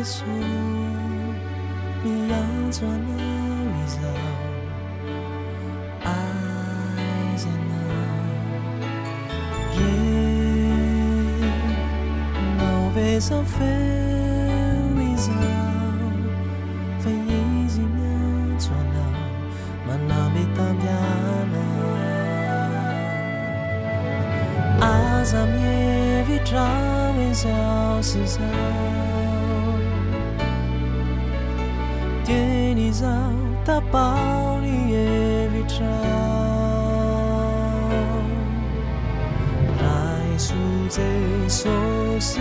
es milatsoana iza azena e naovesa fe iza feyzina tsoana manametaana aza mie vitraezao siza 在大宝里也 v 着来 s 在 s 西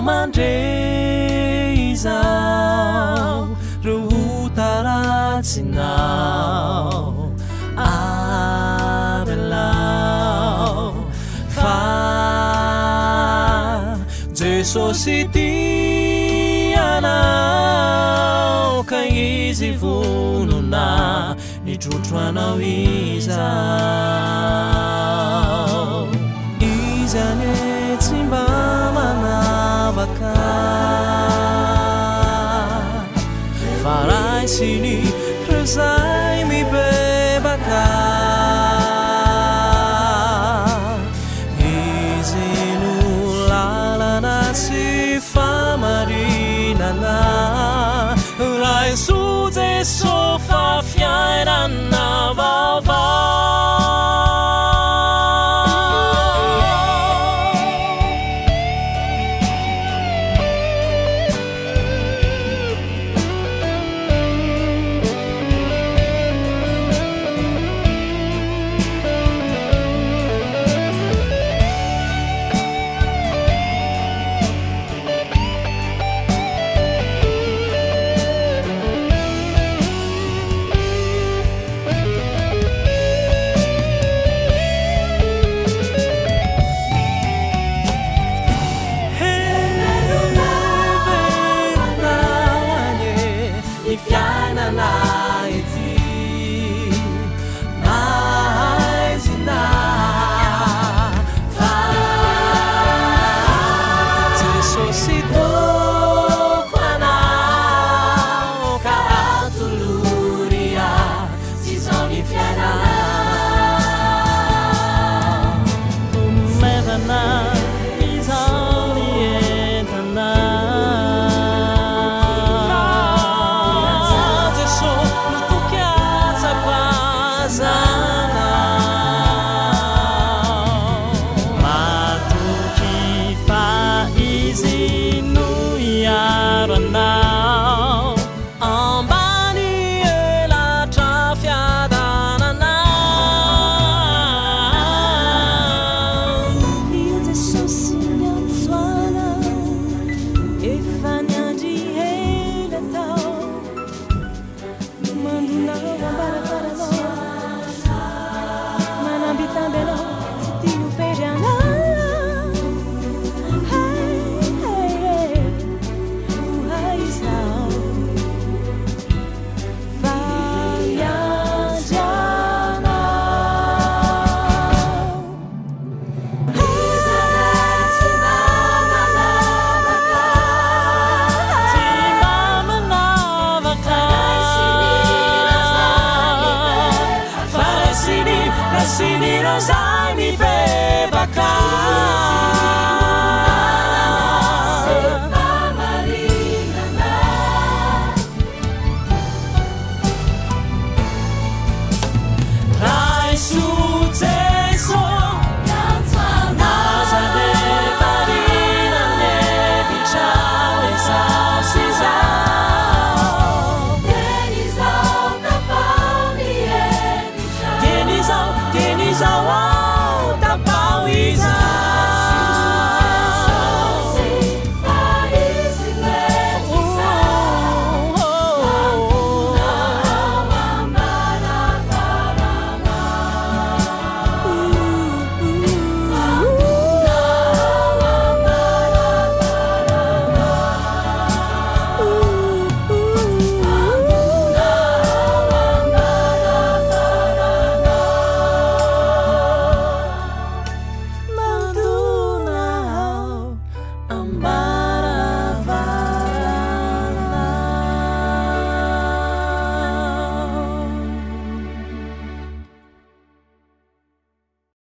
mandre izao rohotaratsinao ablao fa jesosy tyanao ka izy fonona mitrotro anao izao izy any 心 i 你 rsaimi bebak zinu lalanasi fa marinana 来 aisuteso